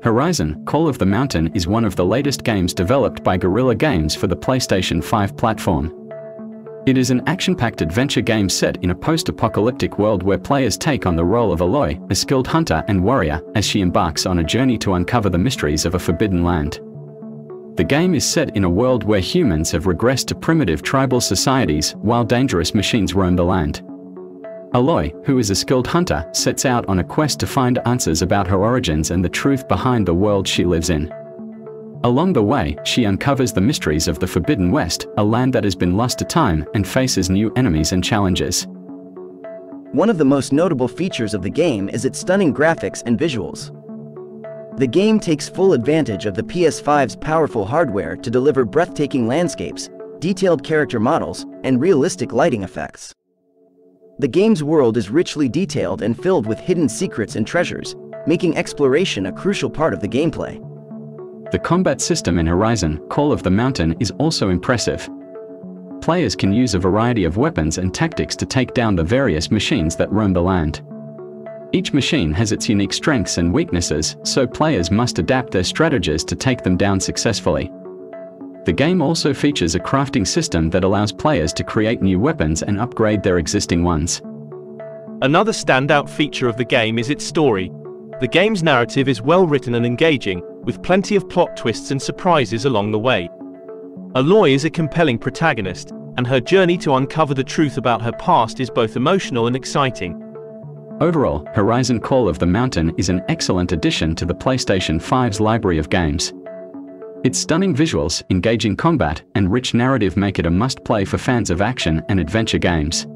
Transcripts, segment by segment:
Horizon Call of the Mountain is one of the latest games developed by Guerrilla Games for the PlayStation 5 platform. It is an action-packed adventure game set in a post-apocalyptic world where players take on the role of Aloy, a skilled hunter and warrior, as she embarks on a journey to uncover the mysteries of a forbidden land. The game is set in a world where humans have regressed to primitive tribal societies while dangerous machines roam the land. Aloy, who is a skilled hunter, sets out on a quest to find answers about her origins and the truth behind the world she lives in. Along the way, she uncovers the mysteries of the Forbidden West, a land that has been lost to time and faces new enemies and challenges. One of the most notable features of the game is its stunning graphics and visuals. The game takes full advantage of the PS5's powerful hardware to deliver breathtaking landscapes, detailed character models, and realistic lighting effects. The game's world is richly detailed and filled with hidden secrets and treasures, making exploration a crucial part of the gameplay. The combat system in Horizon, Call of the Mountain is also impressive. Players can use a variety of weapons and tactics to take down the various machines that roam the land. Each machine has its unique strengths and weaknesses, so players must adapt their strategies to take them down successfully. The game also features a crafting system that allows players to create new weapons and upgrade their existing ones. Another standout feature of the game is its story. The game's narrative is well written and engaging, with plenty of plot twists and surprises along the way. Aloy is a compelling protagonist, and her journey to uncover the truth about her past is both emotional and exciting. Overall, Horizon Call of the Mountain is an excellent addition to the PlayStation 5's library of games. Its stunning visuals, engaging combat, and rich narrative make it a must-play for fans of action and adventure games.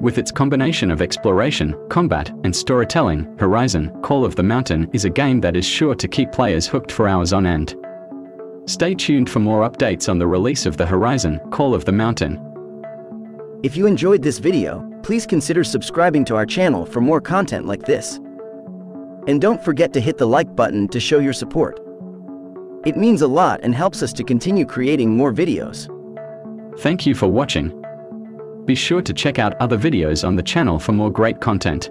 With its combination of exploration, combat, and storytelling, Horizon Call of the Mountain is a game that is sure to keep players hooked for hours on end. Stay tuned for more updates on the release of the Horizon Call of the Mountain. If you enjoyed this video, please consider subscribing to our channel for more content like this. And don't forget to hit the like button to show your support. It means a lot and helps us to continue creating more videos. Thank you for watching. Be sure to check out other videos on the channel for more great content.